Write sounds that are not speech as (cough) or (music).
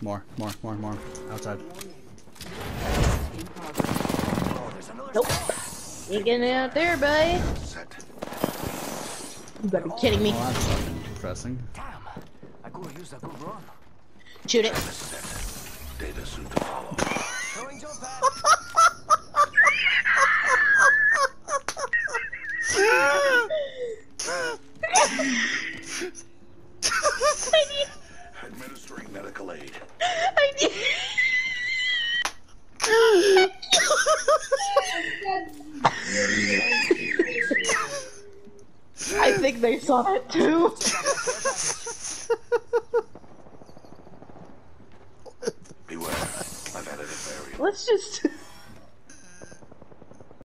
more, more, more, more. Outside. Nope. Ain't getting out there, buddy. Set. You better be kidding me. Well, that's fucking depressing. Damn, I (laughs) aid. (laughs) I need- I think they saw that too. Beware. I've added a variable. Let's just